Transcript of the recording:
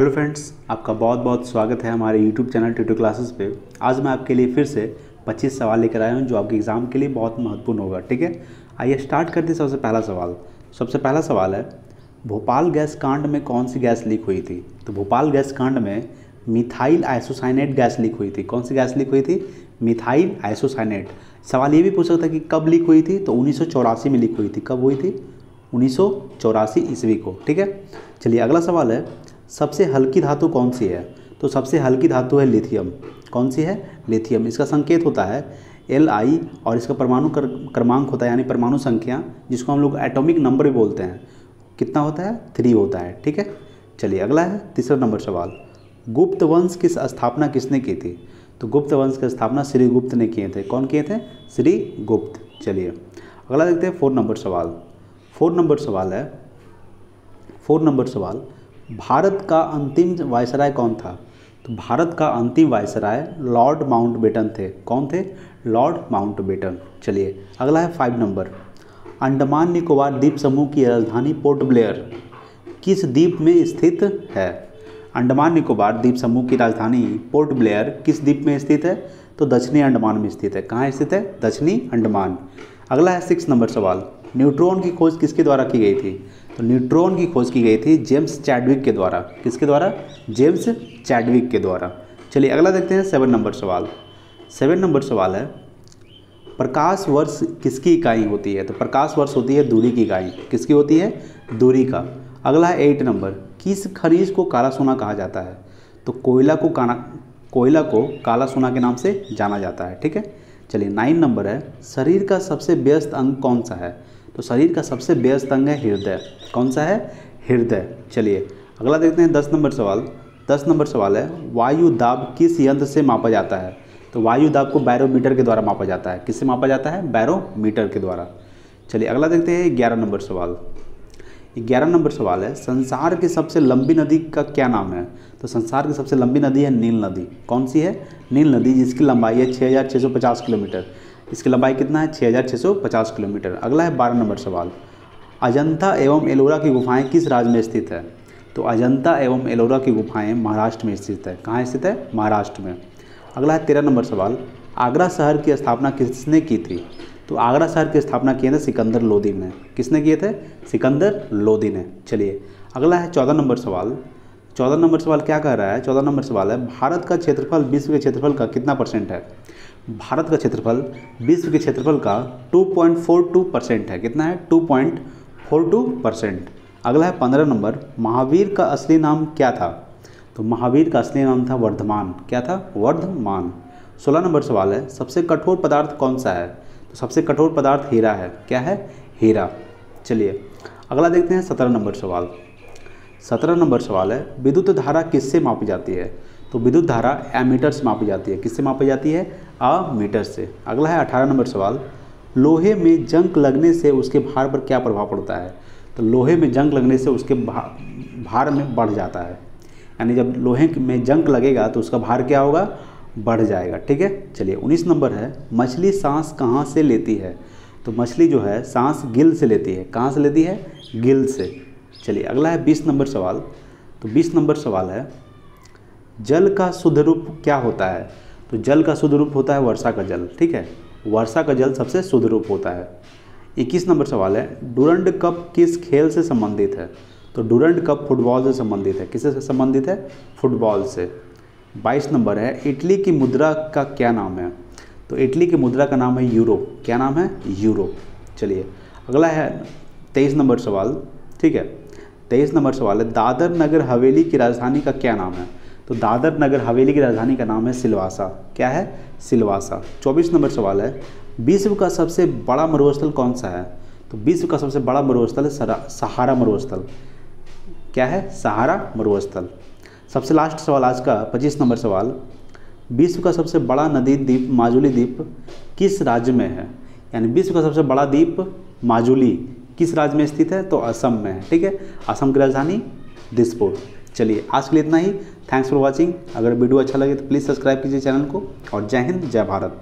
Hello friends, आपका बहुत बहुत स्वागत है हमारे यूट्यूब चैनल ट्यूटो क्लासेस पे। आज मैं आपके लिए फिर से 25 सवाल लेकर आया हूँ, जो आपके एग्ज़ाम के लिए बहुत महत्वपूर्ण होगा, ठीक है? आइए स्टार्ट करते हैं सबसे पहला सवाल। सबसे पहला सवाल है, भोपाल गैस कांड में कौन सी गैस लीक हुई थी? तो भोपाल गैस कांड में मिथाइल आइसोसाइनेट गैस लीक हुई थी। कौन सी गैस लीक हुई थी? Methyl isocyanate. सवाल ये भी पूछ सकता कि कब लीक हुई थी? तो उन्नीस सौ चौरासी में लीक हुई थी। कब हुई थी? उन्नीस सौ चौरासी ईस्वी को, ठीक है? चलिए अगला सवाल है सबसे हल्की धातु कौन सी है? तो सबसे हल्की धातु है लिथियम। कौन सी है? लिथियम। इसका संकेत होता है एल आई और इसका परमाणु क्रमांक होता है, यानी परमाणु संख्या, जिसको हम लोग एटॉमिक नंबर भी बोलते हैं। कितना होता है? थ्री होता है। ठीक है? चलिए, अगला है, तीसरा नंबर सवाल। गुप्त वंश की स्थापना किसने की थी? तो गुप्त वंश की स्थापना श्री गुप्त ने किए थे। कौन किए थे? श्री गुप्त। चलिए, अगला देखते हैं फोर नंबर सवाल। फोर नंबर सवाल है। फोर नंबर सवाल भारत का अंतिम वायसराय कौन था? तो भारत का अंतिम वायसराय लॉर्ड माउंट बेटन थे। कौन थे? लॉर्ड माउंट बेटन चलिए, अगला है फाइव नंबर। अंडमान निकोबार द्वीप समूह की राजधानी पोर्ट ब्लेयर किस द्वीप में स्थित है? अंडमान निकोबार द्वीप समूह की राजधानी पोर्ट ब्लेयर किस द्वीप में स्थित है? तो दक्षिणी अंडमान में स्थित है। कहाँ स्थित है? दक्षिणी अंडमान। अगला है सिक्स नंबर सवाल। न्यूट्रॉन की खोज किसके द्वारा की गई थी? तो न्यूट्रॉन की खोज की गई थी जेम्स चैडविक के द्वारा। किसके द्वारा? जेम्स चैडविक के द्वारा। चलिए अगला देखते हैं सेवन नंबर सवाल। सेवन नंबर सवाल है, प्रकाश वर्ष किसकी इकाई होती है? तो प्रकाश वर्ष होती है दूरी की इकाई। किसकी होती है? दूरी का। अगला है एट नंबर, किस खनिज को काला सोना कहा जाता है? तो कोयला को काना, कोयला को काला सोना के नाम से जाना जाता है, ठीक है? चलिए नाइन नंबर है, शरीर का सबसे व्यस्त अंग कौन सा है? तो शरीर का सबसे व्यस्त अंग है हृदय। कौन सा है? हृदय। चलिए, अगला देखते हैं दस नंबर सवाल। दस नंबर सवाल है, वायु दाब किस यंत्र से मापा जाता है? तो वायु दाब को बैरोमीटर के द्वारा मापा जाता है। किससे मापा जाता है? बैरोमीटर के द्वारा। चलिए, अगला देखते हैं ग्यारह नंबर सवाल। ग्यारह नंबर सवाल है, संसार की सबसे लंबी नदी का क्या नाम है? तो संसार की सबसे लंबी नदी है नील नदी। कौन सी है? नील नदी, जिसकी लंबाई है छः हज़ार छः सौ पचास किलोमीटर। इसकी लंबाई कितना है? छः हज़ार छः सौ पचास किलोमीटर। अगला है बारह नंबर सवाल। अजंता एवं एलोरा की गुफाएँ किस राज्य में स्थित है? तो अजंता एवं एलोरा की गुफाएँ महाराष्ट्र में स्थित है। कहाँ स्थित है? महाराष्ट्र में। अगला है तेरह नंबर सवाल। आगरा शहर की स्थापना किसने की थी? तो आगरा शहर की स्थापना किए थे सिकंदर लोदी ने। किसने किए थे? सिकंदर लोदी ने। चलिए, अगला है चौदह नंबर सवाल। चौदह नंबर सवाल क्या कह रहा है? चौदह नंबर सवाल है, भारत का क्षेत्रफल विश्व के क्षेत्रफल का कितना परसेंट है? भारत का क्षेत्रफल विश्व के क्षेत्रफल का 2.42 परसेंट है। कितना है? 2.42 परसेंट अगला है पंद्रह नंबर, महावीर का असली नाम क्या था? तो महावीर का असली नाम था वर्धमान। क्या था? वर्धमान। सोलह नंबर सवाल है, सबसे कठोर पदार्थ कौन सा है? तो सबसे कठोर पदार्थ हीरा है। क्या है? हीरा। चलिए, अगला देखते हैं सत्रह नंबर सवाल। सत्रह नंबर सवाल है, विद्युत धारा किससे मापी जाती है? तो विद्युत धारा एमीटर से मापी जाती है। किससे मापी जाती है? आ मीटर से। अगला है अठारह नंबर सवाल। लोहे में जंग लगने से उसके भार पर क्या प्रभाव पड़ता है? तो लोहे में जंग लगने से उसके भा, भार में बढ़ जाता है। यानी जब लोहे में जंग लगेगा तो उसका भार क्या होगा? बढ़ जाएगा। ठीक है? चलिए उन्नीस नंबर है। मछली सांस कहाँ से लेती है? तो मछली जो है सांस गिल से लेती है। कहाँ से लेती है? गिल से। चलिए अगला है बीस नंबर सवाल। तो बीस नंबर सवाल है। जल का शुद्ध रूप क्या होता है? तो जल का शुद्ध रूप होता है वर्षा का जल, ठीक है? वर्षा का जल सबसे शुद्ध रूप होता है। इक्कीस नंबर सवाल है, डूरंड कप किस खेल से संबंधित है? तो डूरंड कप फुटबॉल से संबंधित है। किससे संबंधित है? फुटबॉल से। बाईस नंबर है, इटली की मुद्रा का क्या नाम है? तो इटली की मुद्रा का नाम है यूरो। क्या नाम है? यूरो। चलिए, अगला है तेईस नंबर सवाल, ठीक है? तेईस नंबर सवाल है, दादर नगर हवेली की राजधानी का क्या नाम है? तो दादर नगर हवेली की राजधानी का नाम है सिलवासा। क्या है? सिलवासा। चौबीस नंबर सवाल है, विश्व का सबसे बड़ा मरुस्थल कौन सा है? तो विश्व का सबसे बड़ा मरुस्थल है सहारा मरुस्थल। क्या है? सहारा मरुस्थल। सबसे लास्ट सवाल आज का, पच्चीस नंबर सवाल, विश्व का सबसे बड़ा नदी द्वीप, माजुली द्वीप किस राज्य में है? यानी विश्व का सबसे बड़ा द्वीप, माजुली किस राज्य में स्थित है? तो असम में है, ठीक है? असम की राजधानी दिसपुर। चलिए आज के लिए इतना ही। थैंक्स फॉर वॉचिंग अगर वीडियो अच्छा लगे तो प्लीज़ सब्सक्राइब कीजिए चैनल को। और जय हिंद, जय भारत।